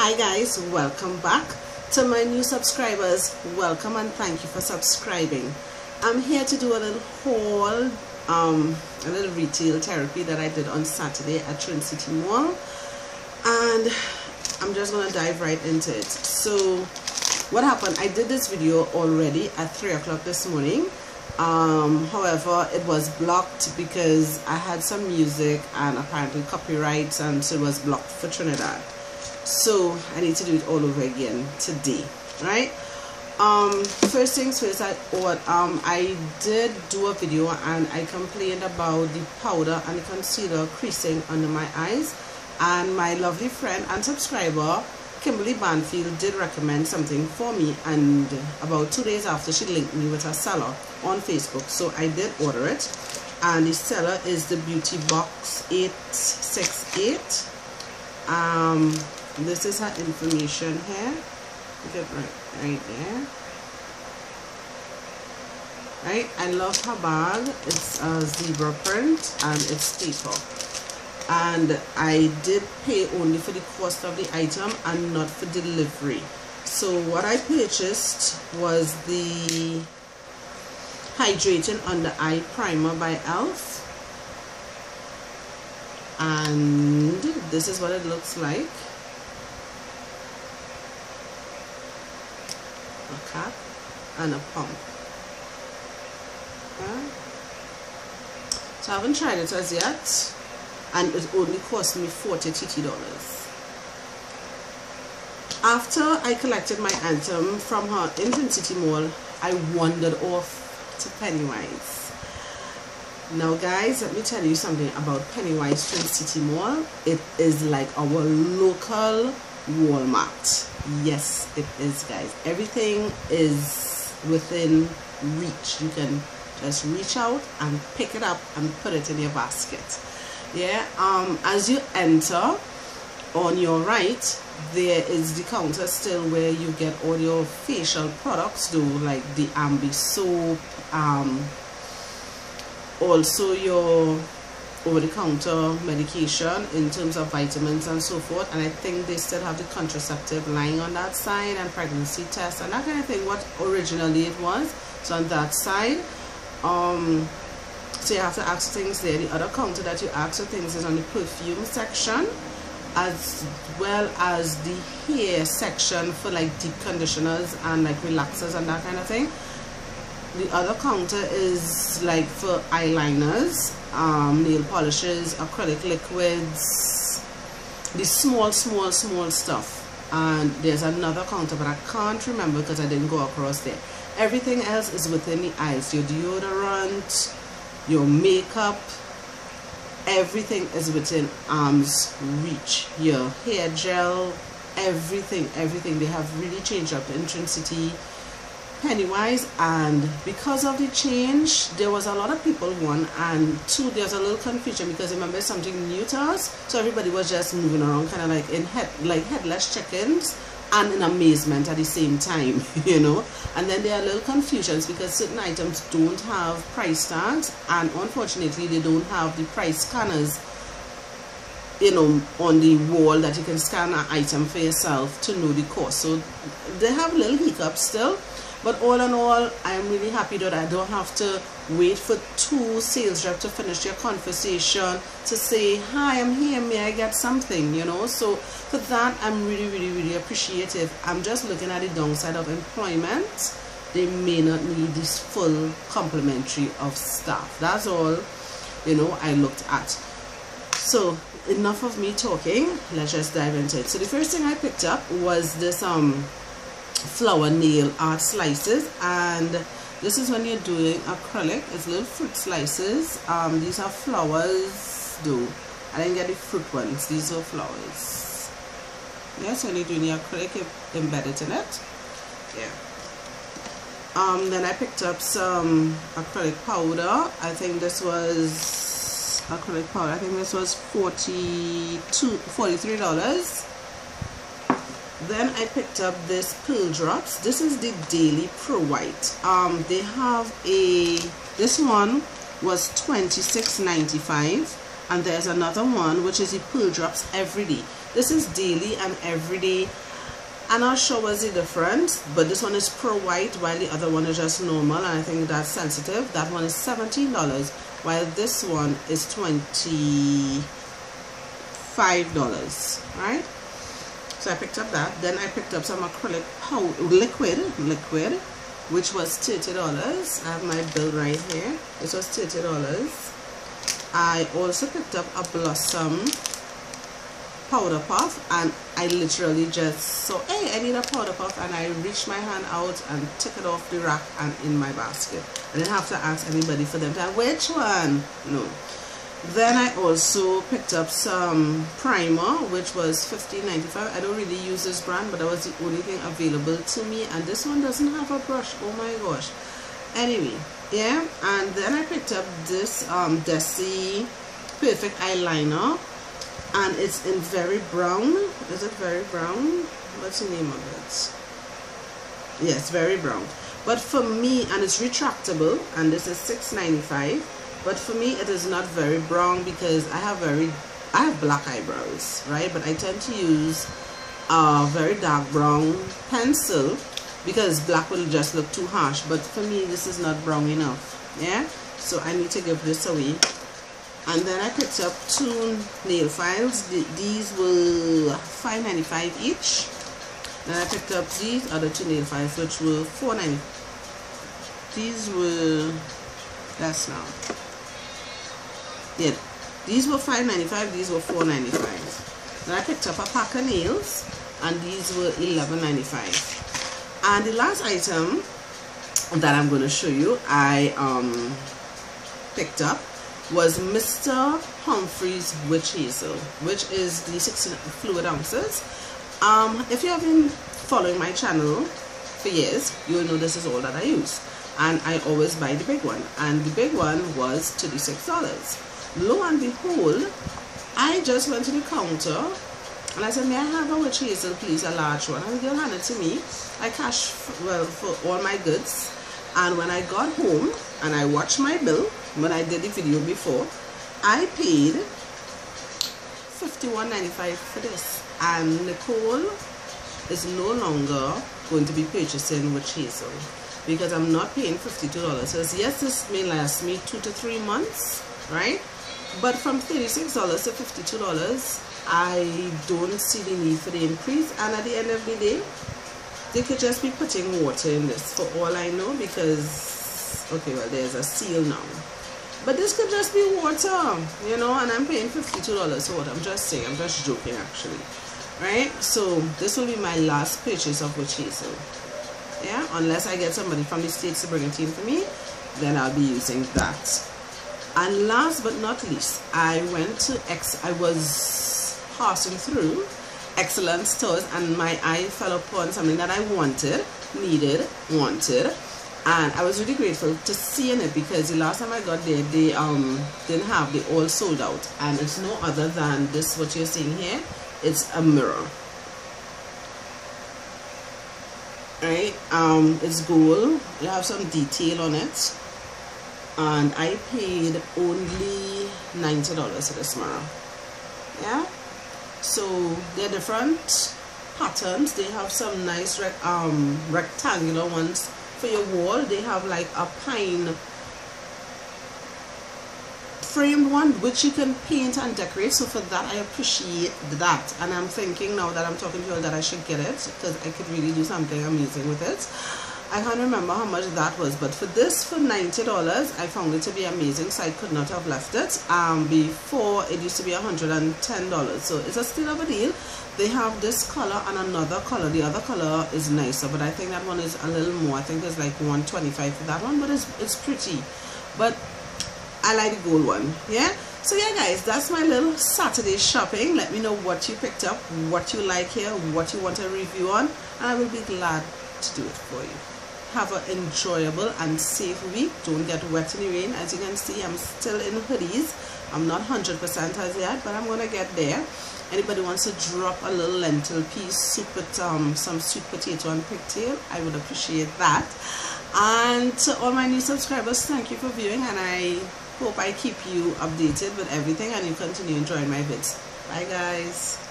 Hi guys, welcome back. To my new subscribers, welcome and thank you for subscribing. I'm here to do a little haul, um, a little retail therapy that I did on Saturday at Trincity Mall. And I'm just to dive right into it. So, what happened? I did this video already at 3 o'clock this morning. Um, however, it was blocked because I had some music and apparently copyrights and so it was blocked for Trinidad so I need to do it all over again today right? Um first things first I what um I did do a video and I complained about the powder and the concealer creasing under my eyes. And my lovely friend and subscriber Kimberly Banfield did recommend something for me. And about two days after she linked me with a seller on Facebook. So I did order it. And the seller is the Beauty Box 868 um this is her information here. Get right right there. Right? I love her bag. It's a zebra print and it's paper. And i did pay only for the cost of the item and not for delivery. So what i purchased was the hydrating under eye primer by elf and this is what it looks like a cap and a pump. So I haven't tried it as yet and it only cost me 40 TT dollars. After I collected my item from her in Trincity Mall I wandered off to Pennywise. Now guys let me tell you something about Pennywise Trincity Mall. It is like our local Walmart. Yes it is guys. Everything is within reach. You can just reach out and pick it up and put it in your basket. Yeah um as you enter on your right there is the counter still where you get all your facial products though like the ambi soap um also your over-the-counter medication in terms of vitamins and so forth and I think they still have the contraceptive lying on that side and pregnancy tests and that kind of thing what originally it was. So on that side um so you have to ask things there. The other counter that you ask for things is on the perfume section as well as the hair section for like deep conditioners and like relaxers and that kind of thing the other counter is like for eyeliners um, nail polishes acrylic liquids the small small small stuff. And there's another counter but I can't remember because I didn't go across there. Everything else is within the eyes. Your deodorant your makeup everything is within arm's reach. Your hair gel everything everything. They have really changed up in Trincity Pennywise and because of the change there was a lot of people one and two there's a little confusion because remember something new to us? So everybody was just moving around kind of like in head like headless chickens and in amazement at the same time you know? And then there are little confusions because certain items don't have price tags and unfortunately they don't have the price scanners you know on the wall that you can scan an item for yourself to know the cost. So they have a little hiccups still but all in all i'm really happy that i don't have to wait for two sales reps to finish their conversation to say hi i'm here. May i get something? You know? So for that i'm really really really appreciative. I'm just looking at the downside of employment. They may not need this full complementary of staff. That's all you know i looked at. So enough of me talking. Let's just dive into it. So the first thing i picked up was this um flower nail art slices. And this is when you're doing acrylic. It's little fruit slices. Um these are flowers though. I didn't get the fruit ones. These are flowers. Yes when you're doing the acrylic you embed it in it. Yeah. Um then I picked up some acrylic powder. I think this was acrylic powder. I think this was 42 43 dollars then I picked up this Pearl Drops. This is the Daily Pro White. Um they have a this one was $26.95 and there's another one which is the Pearl Drops Everyday this is daily and everyday I'm not sure what's the difference but this one is pro white while the other one is just normal and I think that's sensitive. That one is $17 while this one is $25 right so I picked up that. Then I picked up some acrylic powder liquid liquid which was $30 I have my bill right here. This was $30 I also picked up a blossom powder puff and I literally just saw hey I need a powder puff and I reached my hand out and took it off the rack and in my basket. I didn't have to ask anybody for them to which one? No then I also picked up some primer which was $15.95 I don't really use this brand but that was the only thing available to me and this one doesn't have a brush. Oh my gosh. Anyway yeah and then I picked up this um Desi perfect eyeliner and it's in very brown. Is it very brown? What's the name of it? Yes very brown. But for me and it's retractable and this is 6.95 but for me it is not very brown because I have very I have black eyebrows right? But I tend to use a very dark brown pencil because black will just look too harsh. But for me this is not brown enough yeah? So I need to give this away. And then I picked up two nail files. These were $5.95 each. Then I picked up these other two nail files which were $4.90 these were that's now yeah these were $5.95 these were $4.95 then I picked up a pack of nails and these were $11.95 and the last item that I'm going to show you I um picked up was Mr. Humphrey's Witch Hazel, which is the 16 fluid ounces. Um, if you have been following my channel for years, you'll know this is all that I use. And I always buy the big one. And the big one was $36. Lo and behold, I just went to the counter and I said, may I have a witch please, a large one. And the girl handed it to me. I cashed, well, for all my goods. And when I got home and I watched my bill, when I did the video before I paid $51.95 for this and Nicole is no longer going to be purchasing witch Hazel because I'm not paying $52 so yes this may last me two to three months right but from $36 to $52 I don't see the need for the increase and at the end of the day they could just be putting water in this for all I know because okay well there's a seal now but this could just be water, you know, and I'm paying $52 for water. I'm just saying, I'm just joking actually. Right? So this will be my last purchase of witch hazel. Yeah, unless I get somebody from the States to bring it in for me, then I'll be using that. And last but not least, I went to X, I was passing through excellent stores and my eye fell upon something that I wanted, needed, wanted. And I was really grateful to seeing it because the last time I got there they um didn't have they all sold out. And it's no other than this what you're seeing here it's a mirror. Right? Um it's gold. You have some detail on it and I paid only $90 for this mirror yeah? So they're different patterns. They have some nice um rectangular ones for your wall. They have like a pine framed one which you can paint and decorate. So for that I appreciate that. And I'm thinking now that I'm talking to you that I should get it because I could really do something amazing with it I can't remember how much that was but for this for $90 I found it to be amazing so I could not have left it. Um, before it used to be $110 so it's a still of a deal? They have this color and another color. The other color is nicer but I think that one is a little more. I think it's like 125 for that one but it's, it's pretty. But I like the gold one yeah? So yeah guys that's my little Saturday shopping. Let me know what you picked up what you like here what you want a review on and I will be glad to do it for you have an enjoyable and safe week. Don't get wet in the rain. As you can see i'm still in hoodies. I'm not 100 percent as yet but i'm gonna get there. Anybody wants to drop a little lentil piece soup with um, some sweet potato and pigtail i would appreciate that. And to all my new subscribers thank you for viewing and i hope i keep you updated with everything and you continue enjoying my vids. Bye guys